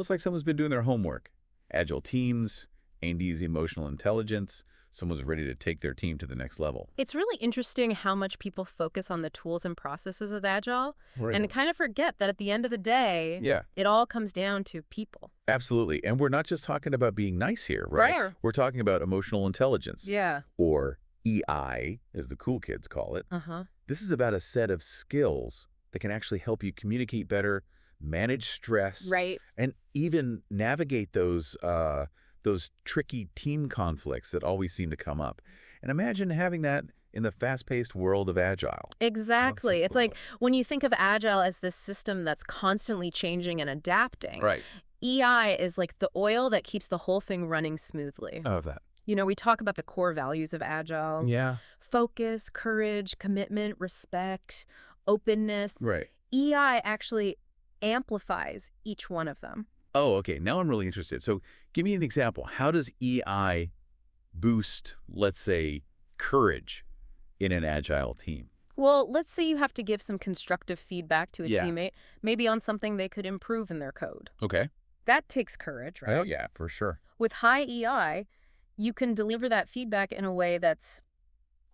Looks like someone's been doing their homework. Agile teams, Andy's emotional intelligence. Someone's ready to take their team to the next level. It's really interesting how much people focus on the tools and processes of Agile Right. and kind of forget that at the end of the day, yeah, it all comes down to people. absolutely. And we're not just talking about being nice here, right? Right. We're talking about emotional intelligence, Yeah. or EI, as the cool kids call it. Uh-huh. This is about a set of skills that can actually help you communicate better, manage stress, Right. and even navigate those uh, those tricky team conflicts that always seem to come up. And imagine having that in the fast-paced world of agile. Exactly. It's like when you think of Agile as this system that's constantly changing and adapting, Right. EI is like the oil that keeps the whole thing running smoothly. Of that. You know, we talk about the core values of Agile. Yeah. Focus, courage, commitment, respect, openness. Right. EI actually amplifies each one of them. Oh, okay. Now I'm really interested. So give me an example. How does EI boost, let's say, courage in an agile team? Well, let's say you have to give some constructive feedback to a Yeah. teammate, maybe on something they could improve in their code. Okay. That takes courage, right? Oh, yeah, for sure. With high EI, you can deliver that feedback in a way that's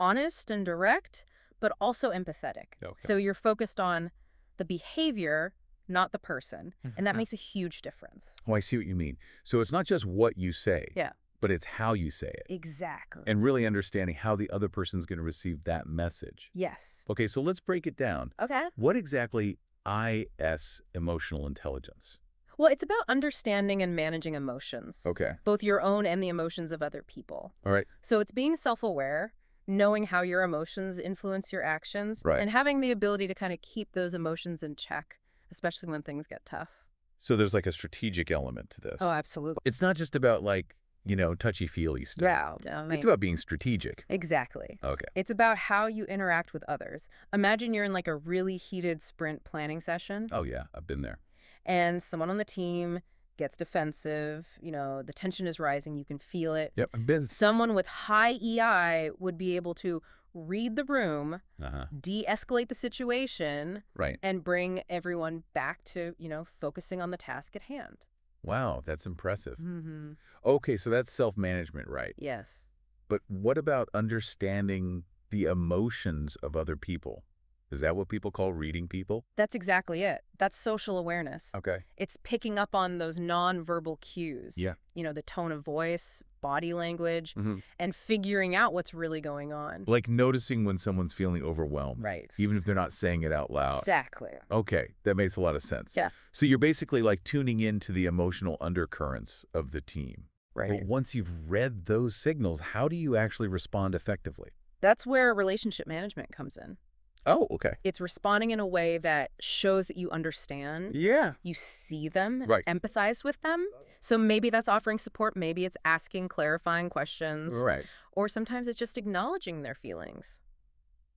honest and direct, but also empathetic. Okay. So you're focused on the behavior, not the person, mm-hmm. and that makes a huge difference. Oh, I see what you mean. So it's not just what you say, Yeah. but it's how you say it. Exactly. And really understanding how the other person's going to receive that message. yes. Okay, so let's break it down. Okay. What exactly IS emotional intelligence? Well, it's about understanding and managing emotions, Okay. both your own and the emotions of other people. All right. So it's being self-aware, knowing how your emotions influence your actions, Right. and having the ability to kind of keep those emotions in check, especially when things get tough. So there's like a strategic element to this. Oh, absolutely. it's not just about like, you know, touchy-feely stuff. Yeah. It's about being strategic. Exactly. Okay. It's about how you interact with others. Imagine you're in like a really heated sprint planning session Oh yeah, I've been there. and someone on the team gets defensive, you know, the tension is rising, you can feel it. Yep, I've been. Someone with high EI would be able to read the room, Uh-huh. de-escalate the situation, Right. and bring everyone back to, you know, focusing on the task at hand. Wow, that's impressive. Mm-hmm. Okay, so that's self-management, right? Yes. But what about understanding the emotions of other people? Is that what people call reading people? That's exactly it. That's social awareness. Okay. It's picking up on those nonverbal cues. Yeah. You know, the tone of voice, body language, Mhm. and figuring out what's really going on. Like noticing when someone's feeling overwhelmed, Right. even if they're not saying it out loud. Exactly. Okay, that makes a lot of sense. Yeah. So you're basically like tuning into the emotional undercurrents of the team. Right. But once you've read those signals, how do you actually respond effectively? That's where relationship management comes in. Oh, okay. It's responding in a way that shows that you understand, Yeah. you see them, Right. empathize with them. So maybe that's offering support, maybe it's asking clarifying questions, Right. or sometimes it's just acknowledging their feelings.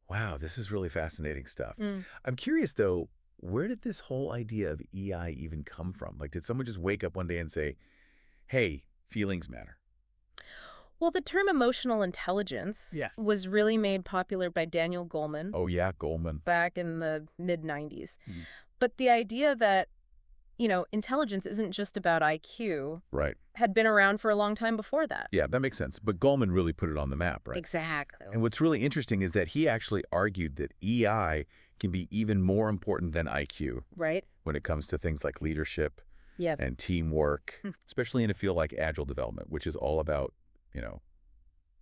Wow, this is really fascinating stuff. Mm. I'm curious though, where did this whole idea of EI even come from? Like, did someone just wake up one day and say, hey, feelings matter? Well, the term emotional intelligence Yeah. was really made popular by Daniel Goleman Oh, yeah, Goldman. back in the mid 90s. Mhm. But the idea that, you know, intelligence isn't just about IQ Right. had been around for a long time before that. Yeah, that makes sense. But Goleman really put it on the map, right? Exactly. And what's really interesting is that he actually argued that EI can be even more important than IQ right? when it comes to things like leadership Yeah. and teamwork, especially in a field like agile development, which is all about, you know,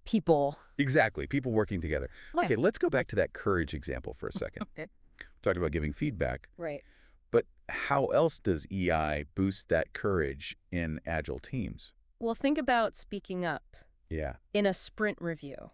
People. exactly, people working together. Yeah. Okay, let's go back to that courage example for a second. Okay. Talked about giving feedback, Right. but how else does EI boost that courage in agile teams? Well, think about speaking up Yeah. in a sprint review.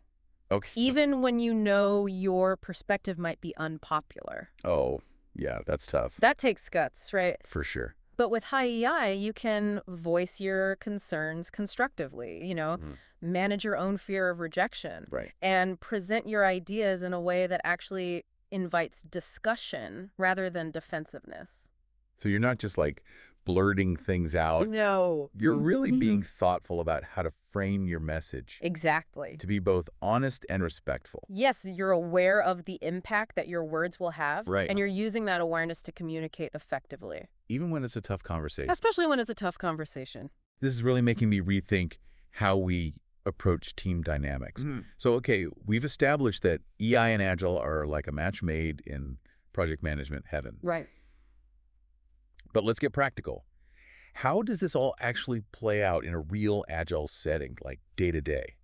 Okay. Even when you know your perspective might be unpopular. Oh, yeah, that's tough. That takes guts, right? for sure. But with high EI, you can voice your concerns constructively, you know, Mhm. manage your own fear of rejection, Right. and present your ideas in a way that actually invites discussion rather than defensiveness. So you're not just like blurting things out. No. You're really Mhm. being thoughtful about how to frame your message Exactly. to be both honest and respectful. Yes, you're aware of the impact that your words will have. Right. And you're using that awareness to communicate effectively, Even when it's a tough conversation. especially when it's a tough conversation. This is really making me rethink how we approach team dynamics. So, okay, we've established that EI and Agile are like a match made in project management heaven. Right. But let's get practical. How does this all actually play out in a real Agile setting, like day to day?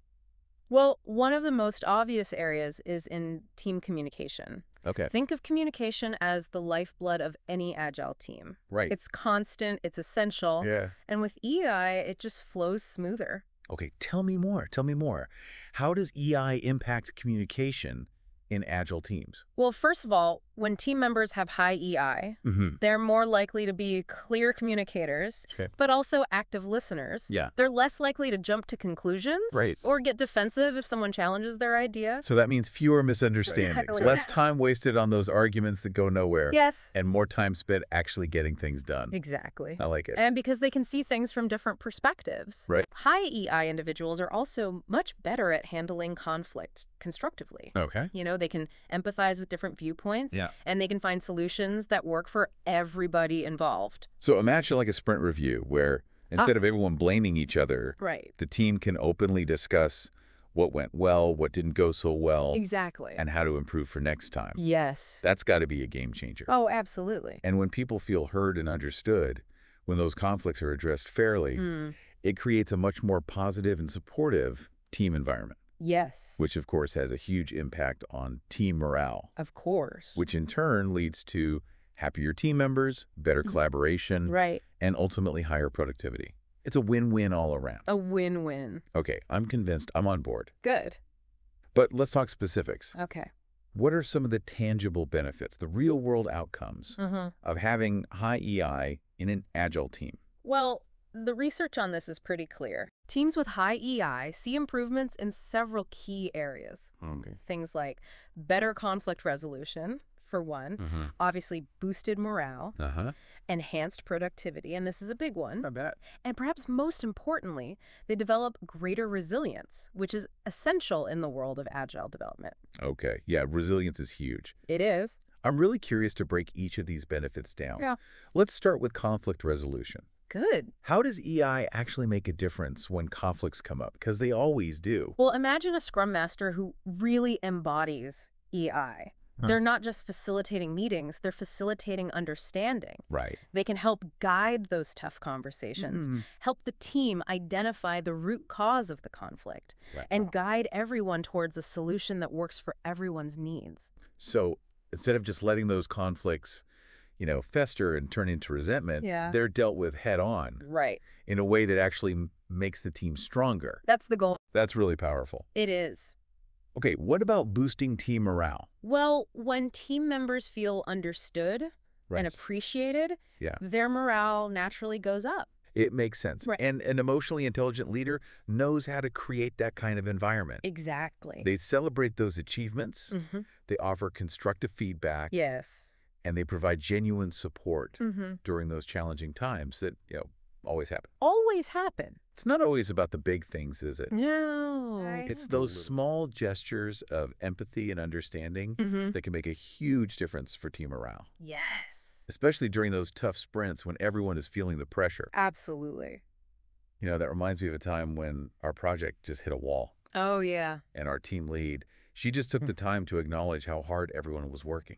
Well, one of the most obvious areas is in team communication. Okay, Think of communication as the lifeblood of any agile team. right. It's constant, it's essential, yeah. and with EI, it just flows smoother. Okay, tell me more. Tell me more. How does EI impact communication in Agile teams? Well, first of all, when team members have high EI, Mm-hmm. they're more likely to be clear communicators, Okay. but also active listeners. Yeah. They're less likely to jump to conclusions Right. or get defensive if someone challenges their idea. So that means fewer misunderstandings, Exactly. less time wasted on those arguments that go nowhere, Yes. and more time spent actually getting things done. Exactly. I like it. And because they can see things from different perspectives. Right. High EI individuals are also much better at handling conflict constructively. Okay. You know, they can empathize with different viewpoints Yeah. And they can find solutions that work for everybody involved. So imagine like a sprint review where instead of everyone blaming each other, Right. the team can openly discuss what went well, what didn't go so well, Exactly. and how to improve for next time. yes. That's got to be a game changer. Oh, absolutely. And when people feel heard and understood, when those conflicts are addressed fairly, Mm. it creates a much more positive and supportive team environment, Yes. which of course has a huge impact on team morale, Of course. which in turn leads to happier team members, better collaboration, Mm-hmm. right. and ultimately higher productivity. It's a win-win all around. A win-win. Okay, I'm convinced. I'm on board. Good. But let's talk specifics. Okay. What are some of the tangible benefits, the real-world outcomes Uh-huh. of having high EI in an agile team? Well, the research on this is pretty clear. Teams with high EI see improvements in several key areas. Okay. Things like better conflict resolution, for one, Uh-huh. obviously boosted morale, Uh-huh. enhanced productivity, and this is a big one. Not bad. And perhaps most importantly, they develop greater resilience, which is essential in the world of agile development. Okay. Yeah, resilience is huge. It is. I'm really curious to break each of these benefits down. Yeah. Let's start with conflict resolution. Good. How does EI actually make a difference when conflicts come up? Because they always do. Well, imagine a scrum master who really embodies EI. Huh. They're not just facilitating meetings, they're facilitating understanding. Right. They can help guide those tough conversations, Mm. help the team identify the root cause of the conflict, Right. and guide everyone towards a solution that works for everyone's needs. So instead of just letting those conflicts, you know, fester and turn into resentment, Yeah. they're dealt with head on Right. in a way that actually makes the team stronger. That's the goal. That's really powerful. It is. Okay, what about boosting team morale? Well, when team members feel understood Right. and appreciated, Yeah. their morale naturally goes up. It makes sense. Right. And an emotionally intelligent leader knows how to create that kind of environment. Exactly. They celebrate those achievements, hmm they offer constructive feedback, Yes. And they provide genuine support hmm during those challenging times that, you know, always happen. Always happen. It's not always about the big things, is it? No. It's those small gestures of empathy and understanding hmm that can make a huge difference for team morale, Yes. especially during those tough sprints when everyone is feeling the pressure. Absolutely. You know, that reminds me of a time when our project just hit a wall Oh, yeah. and our team lead, she just took the time to acknowledge how hard everyone was working.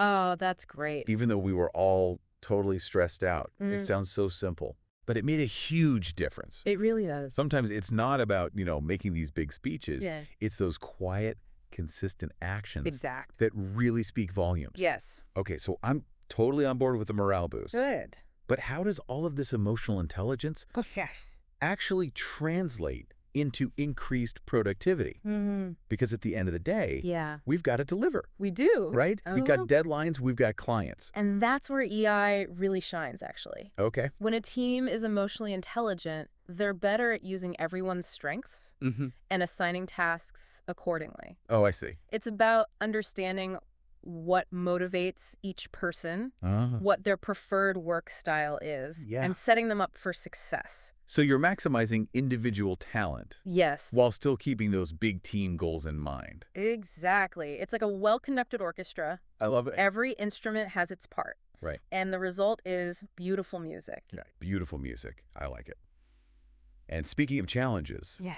Oh, that's great. Even though we were all totally stressed out. It Mm. sounds so simple, but it made a huge difference. It really does. Sometimes it's not about, you know, making these big speeches. Yeah. It's those quiet, consistent actions Exact. that really speak volumes. Yes. Okay, so I'm totally on board with the morale boost. Good. But how does all of this emotional intelligence Oh, yes. actually translate into increased productivity? hmm Because at the end of the day, Yeah. we've got to deliver, We do. right? We've got deadlines, we've got clients. And that's where EI really shines, actually. Okay. When a team is emotionally intelligent, they're better at using everyone's strengths Mm-hmm. and assigning tasks accordingly. Oh, I see. It's about understanding what motivates each person, Ah. what their preferred work style is, Yeah. and setting them up for success. So you're maximizing individual talent Yes. while still keeping those big team goals in mind. Exactly. It's like a well-conducted orchestra. I love it. Every instrument has its part. Right. And the result is beautiful music. Yeah, beautiful music. I like it. And speaking of challenges, Yes.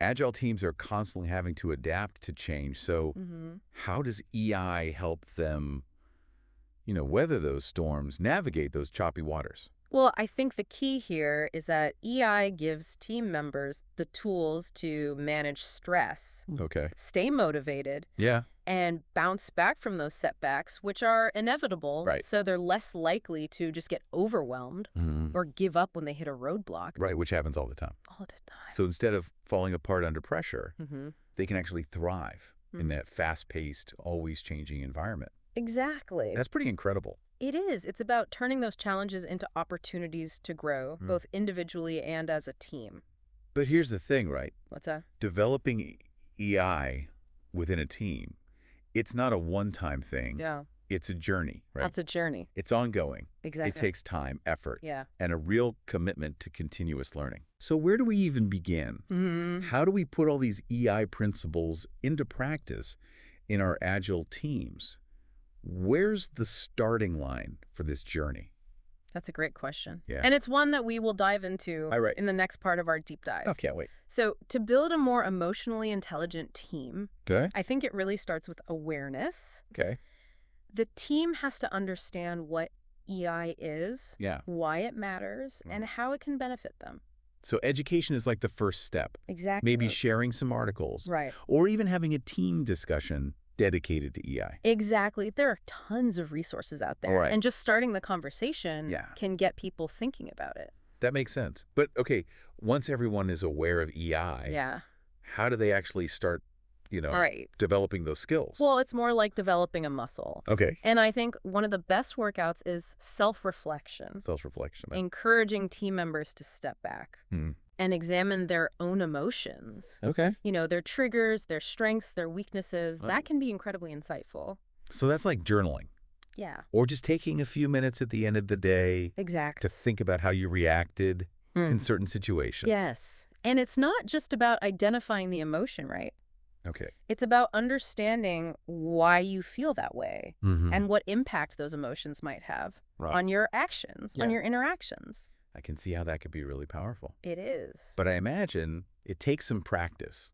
Agile teams are constantly having to adapt to change. So hmm how does EI help them, you know, weather those storms, navigate those choppy waters? Well, I think the key here is that EI gives team members the tools to manage stress, Okay. stay motivated, Yeah. and bounce back from those setbacks, which are inevitable. Right. So they're less likely to just get overwhelmed or give up when they hit a roadblock Right, which happens all the time. all the time. So instead of falling apart under pressure, hmm they can actually thrive in Mm. that fast-paced, always changing environment. Exactly. That's pretty incredible. It is. It's about turning those challenges into opportunities to grow, Mm. both individually and as a team. But here's the thing, right? What's that? Developing EI within a team, it's not a one-time thing. Yeah. It's a journey, right? That's a journey. it's ongoing. Exactly. It takes time, effort, Yeah. and a real commitment to continuous learning. So where do we even begin? Mm-hmm. How do we put all these EI principles into practice in our agile teams? Where's the starting line for this journey? That's a great question. Yeah. And it's one that we will dive into right. in the next part of our deep dive. Oh, can't wait. So, to build a more emotionally intelligent team, Okay. I think it really starts with awareness. Okay. The team has to understand what EI is, Yeah. why it matters, Mm. and how it can benefit them. So education is like the first step. Exactly. Maybe sharing some articles Right. or even having a team discussion dedicated to EI. Exactly. There are tons of resources out there. Right. And just starting the conversation Yeah. can get people thinking about it. That makes sense. But okay, once everyone is aware of EI, Yeah. how do they actually start, you know, right. developing those skills? Well, it's more like developing a muscle. okay. And I think one of the best workouts is self reflection, Self-reflection. encouraging team members to step back Hmm. And examine their own emotions. Okay. You know, their triggers, their strengths, their weaknesses. Right. That can be incredibly insightful. So that's like journaling Yeah, or just taking a few minutes at the end of the day exactly. to think about how you reacted Mm. in certain situations. Yes. And it's not just about identifying the emotion, right? Okay. It's about understanding why you feel that way Mhm. and what impact those emotions might have Right. on your actions, on your interactions. I can see how that could be really powerful. It is. But I imagine it takes some practice.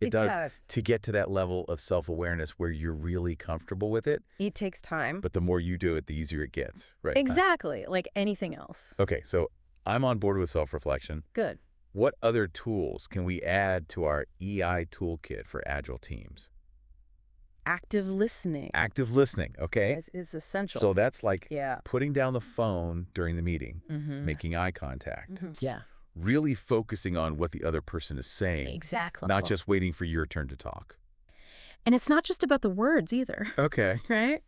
It, It does, does. to get to that level of self-awareness where you're really comfortable with it. It takes time. But the more you do it, the easier it gets. Right. Exactly, like anything else. Okay. So I'm on board with self-reflection. Good. What other tools can we add to our EI toolkit for agile teams? Active listening Active listening. Okay. It's, is essential. So that's like yeah. putting down the phone during the meeting, Mm-hmm. making eye contact, Yeah. really focusing on what the other person is saying, Exactly. not just waiting for your turn to talk. And it's not just about the words either, Okay. right?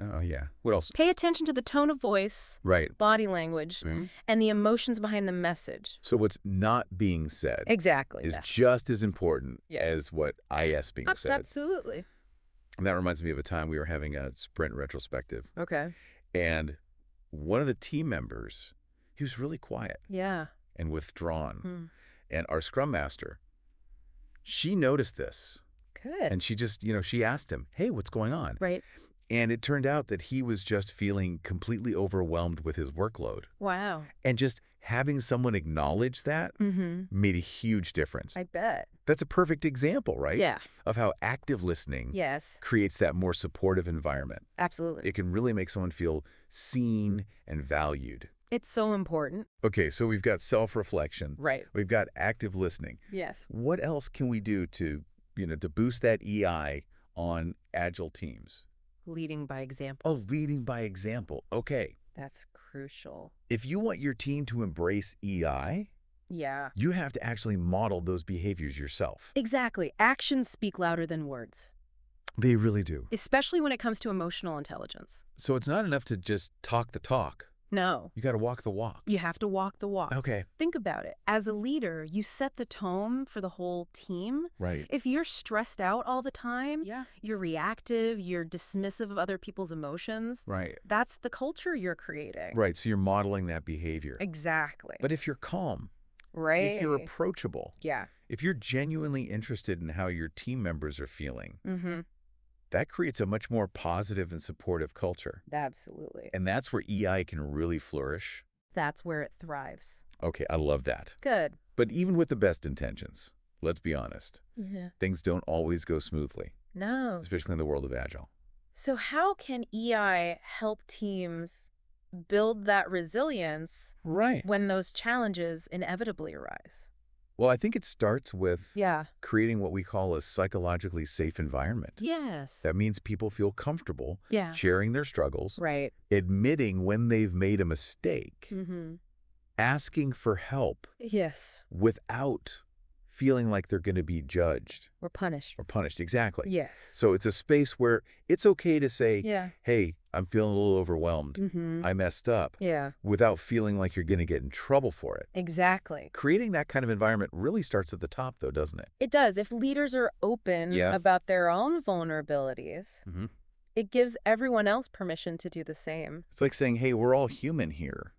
Oh, yeah. What else? Pay attention to the tone of voice, Right. body language, Mhm. and the emotions behind the message. So what's not being said Exactly. is that. just as important Yeah. as what IS being Ab- said. Absolutely. And that reminds me of a time we were having a sprint retrospective, Okay. and one of the team members, he was really quiet Yeah. and withdrawn. Hmm. And our scrum master, she noticed this, Good. and she just, you know, she asked him, "Hey, what's going on?" right. And it turned out that he was just feeling completely overwhelmed with his workload. Wow. And just having someone acknowledge that Mm-hmm. made a huge difference. I bet. That's a perfect example, right? Yeah. Of how active listening Yes. creates that more supportive environment. Absolutely. It can really make someone feel seen and valued. It's so important. Okay, so we've got self-reflection. Right. We've got active listening. Yes. What else can we do to, you know, to boost that EI on agile teams? Leading by example. Oh, leading by example. Okay. That's crucial. If you want your team to embrace EI, Yeah. you have to actually model those behaviors yourself. Exactly. Actions speak louder than words, They really do. especially when it comes to emotional intelligence. So it's not enough to just talk the talk. No. You got to walk the walk. You have to walk the walk. Okay. Think about it. As a leader, you set the tone for the whole team. Right. If you're stressed out all the time, Yeah. you're reactive, you're dismissive of other people's emotions, Right. that's the culture you're creating. Right. So you're modeling that behavior. Exactly. But if you're calm, right. if you're approachable, yeah. if you're genuinely interested in how your team members are feeling, Mm-hmm. That creates a much more positive and supportive culture. Absolutely. And that's where EI can really flourish. That's where it thrives. Okay, I love that. Good. But even with the best intentions, let's be honest, Yeah. things don't always go smoothly, No. especially in the world of Agile. So how can EI help teams build that resilience Right. when those challenges inevitably arise? Well, I think it starts with Yeah. creating what we call a psychologically safe environment. Yes. That means people feel comfortable yeah. sharing their struggles, Right. admitting when they've made a mistake, Mm-hmm. asking for help Yes. without feeling like they're going to be judged We're punished. or punished. Exactly. Yes. So it's a space where it's okay to say, yeah. hey, I'm feeling a little overwhelmed. Mm-hmm. I messed up yeah. without feeling like you're going to get in trouble for it. Exactly. Creating that kind of environment really starts at the top, though, doesn't it? It does. If leaders are open Yeah. about their own vulnerabilities, Mm-hmm. it gives everyone else permission to do the same. It's like saying, hey, we're all human here.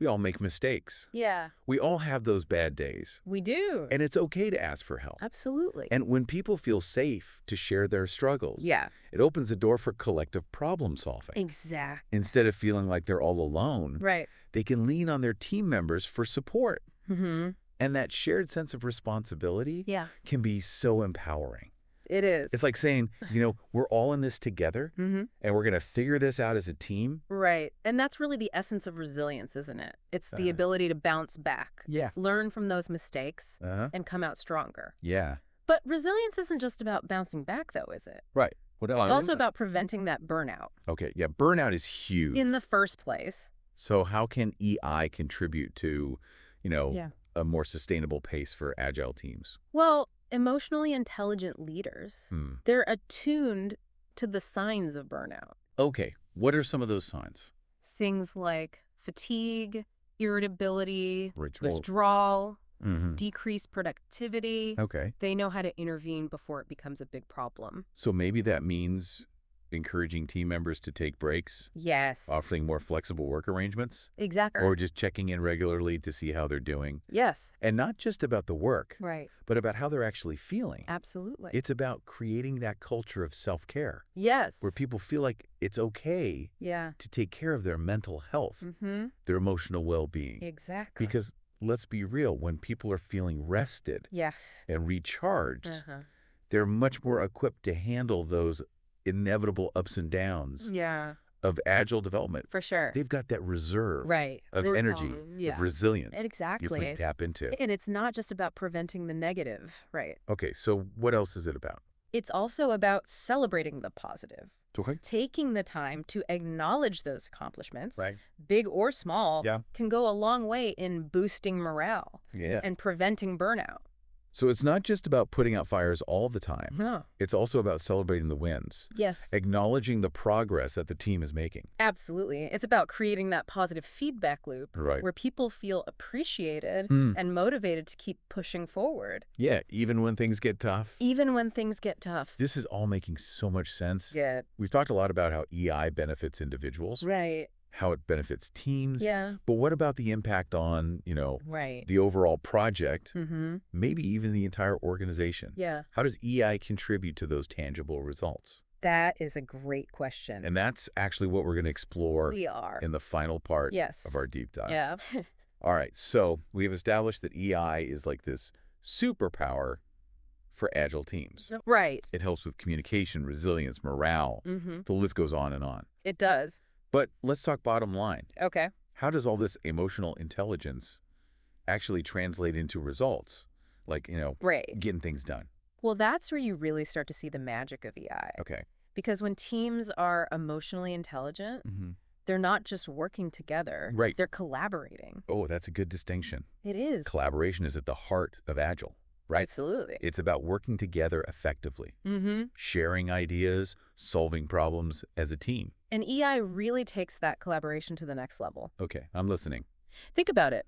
Mm. We all make mistakes. Yeah. We all have those bad days. We do. And it's okay to ask for help. Absolutely. And when people feel safe to share their struggles, yeah. it opens the door for collective problem solving. Exactly. Instead of feeling like they're all alone, Right. they can lean on their team members for support. Mm-hmm. And that shared sense of responsibility Yeah. can be so empowering. It is. It's like saying, you know, we're all in this together Mm-hmm. and we're going to figure this out as a team. Right. And that's really the essence of resilience, isn't it? It's the Uh-huh. ability to bounce back, Yeah. learn from those mistakes, Uh-huh. and come out stronger. Yeah. But resilience isn't just about bouncing back, though, is it? Right. What It's also about preventing that burnout Okay. Yeah. Burnout is huge. in the first place. so how can EI contribute to, you know, Yeah. a more sustainable pace for agile teams? Well, emotionally intelligent leaders, Hmm. they're attuned to the signs of burnout. Okay. What are some of those signs? Things like fatigue, irritability, well- withdrawal, Mhm. decreased productivity. Okay. They know how to intervene before it becomes a big problem. So maybe that means encouraging team members to take breaks, Yes. offering more flexible work arrangements, Exactly. or just checking in regularly to see how they're doing. yes. And not just about the work, Right. but about how they're actually feeling. Absolutely. It's about creating that culture of self-care yes. where people feel like it's okay Yeah. to take care of their mental health, Mm-hmm. their emotional well-being. Exactly. Because let's be real, when people are feeling rested yes. and recharged, Uh-huh. they're much more equipped to handle those inevitable ups and downs Yeah. of agile development. For sure. They've got that reserve right. of Re- energy, yeah. of resilience you Exactly. can tap into. And it's not just about preventing the negative, right? Okay, so what else is it about? It's also about celebrating the positive, Okay. taking the time to acknowledge those accomplishments, Right. big or small, Yeah. can go a long way in boosting morale Yeah. and preventing burnout. So it's not just about putting out fires all the time. No. It's also about celebrating the wins, Yes. acknowledging the progress that the team is making. Absolutely. It's about creating that positive feedback loop Right. where people feel appreciated Hmm. and motivated to keep pushing forward, Yeah, even when things get tough. even when things get tough. This is all making so much sense. Good. We've talked a lot about how EI benefits individuals, Right. How it benefits teams. Yeah. But what about the impact on, you know, Right. the overall project, Mm-hmm. maybe even the entire organization? Yeah. How does EI contribute to those tangible results? That is a great question. And that's actually what we're going to explore we are. in the final part Yes. of our deep dive. Yeah. All right, so we've established that EI is like this superpower for agile teams. right. It helps with communication, resilience, morale. Mm-hmm. The list goes on and on. It does. But let's talk bottom line. Okay. How does all this emotional intelligence actually translate into results? Like, you know, Right. getting things done. Well, that's where you really start to see the magic of EI. Okay. Because when teams are emotionally intelligent, hmm they're not just working together. Right. They're collaborating. Oh, that's a good distinction. It is. Collaboration is at the heart of agile. Right? Absolutely. It's about working together effectively, Mm-hmm. sharing ideas, solving problems as a team. And EI really takes that collaboration to the next level. Okay, I'm listening. Think about it.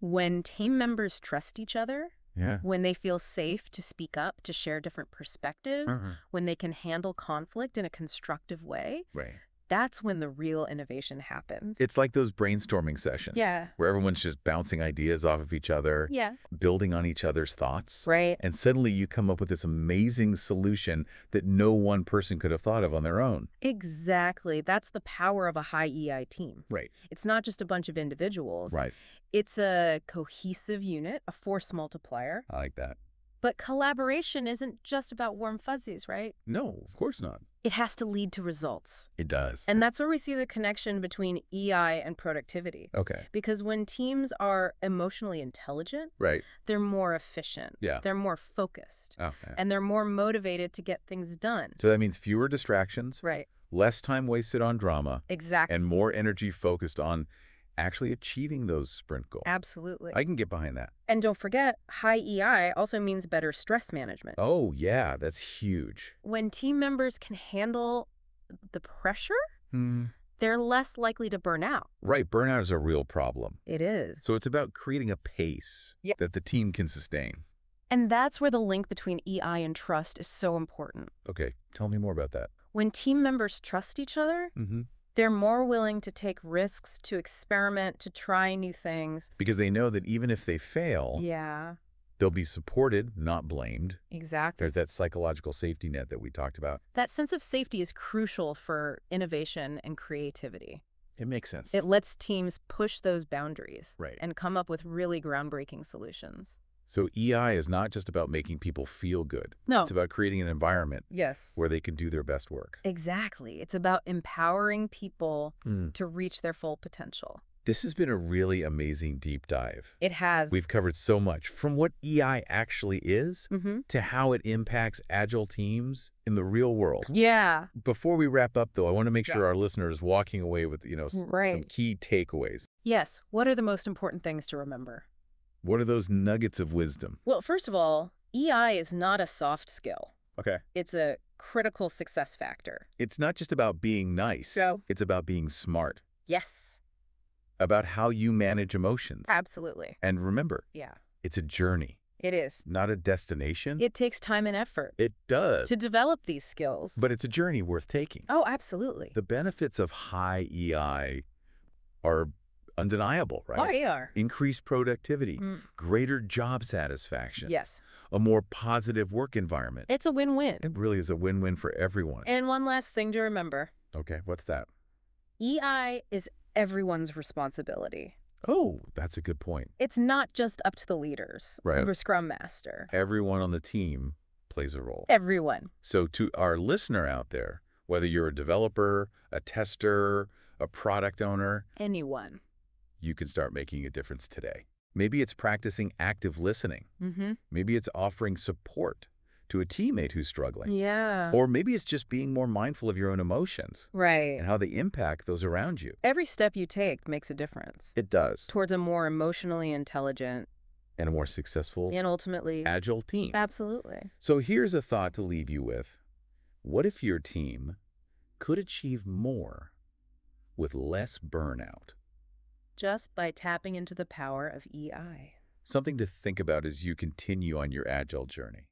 When team members trust each other, Yeah. when they feel safe to speak up, to share different perspectives, when they can handle conflict in a constructive way, Right. That's when the real innovation happens. It's like those brainstorming sessions. Yeah. Where everyone's just bouncing ideas off of each other, yeah. building on each other's thoughts. Right. And suddenly you come up with this amazing solution that no one person could have thought of on their own. Exactly. That's the power of a high EI team. Right. It's not just a bunch of individuals. Right. It's a cohesive unit, a force multiplier. I like that. But collaboration isn't just about warm fuzzies, right? No, of course not. It has to lead to results. It does. And that's where we see the connection between EI and productivity. okay. Because when teams are emotionally intelligent, Right. they're more efficient. Yeah. They're more focused. Oh, okay. And they're more motivated to get things done. So that means fewer distractions, Right. less time wasted on drama, Exactly. and more energy focused on actually achieving those sprint goals. Absolutely. I can get behind that. and don't forget, high EI also means better stress management. Oh, yeah, that's huge. When team members can handle the pressure, Hmm. they're less likely to burn out. Right, burnout is a real problem. It is. So it's about creating a pace Yeah. that the team can sustain. And that's where the link between EI and trust is so important. Okay, tell me more about that. When team members trust each other, Mm-hmm. They're more willing to take risks, to experiment, to try new things. Because they know that even if they fail, Yeah, they'll be supported, not blamed. exactly. There's that psychological safety net that we talked about. That sense of safety is crucial for innovation and creativity. It makes sense. It lets teams push those boundaries Right. and come up with really groundbreaking solutions. So EI is not just about making people feel good. No. It's about creating an environment Yes. where they can do their best work. Exactly. It's about empowering people Hmm. to reach their full potential. This has been a really amazing deep dive. It has. We've covered so much from what EI actually is hmm to how it impacts agile teams in the real world. Yeah. Before we wrap up though, I want to make sure Yeah. our listeners walking away with, you know, s- some key takeaways. Yes. What are the most important things to remember? What are those nuggets of wisdom? Well, first of all, EI is not a soft skill. Okay. It's a critical success factor. It's not just about being nice. No. It's about being smart, Yes. about how you manage emotions. Absolutely. And remember, Yeah. it's a journey, It is. not a destination. It takes time and effort It does. to develop these skills. But it's a journey worth taking. oh, absolutely. The benefits of high EI are undeniable, right? Oh, yeah. Increased productivity, Mm. greater job satisfaction, Yes. a more positive work environment. It's a win-win. It really is a win-win for everyone. And one last thing to remember. Okay, what's that? EI is everyone's responsibility. Oh, that's a good point. It's not just up to the leaders Right. or scrum master. Everyone on the team plays a role. Everyone. So to our listener out there, whether you're a developer, a tester, a product owner, Anyone. You can start making a difference today. Maybe it's practicing active listening. Mm-hmm. Maybe it's offering support to a teammate who's struggling. Yeah. Or maybe it's just being more mindful of your own emotions right. and how they impact those around you. Every step you take makes a difference It does. towards a more emotionally intelligent And a more successful, and ultimately agile team. absolutely. So here's a thought to leave you with. What if your team could achieve more with less burnout? Just by tapping into the power of EI. Something to think about as you continue on your agile journey.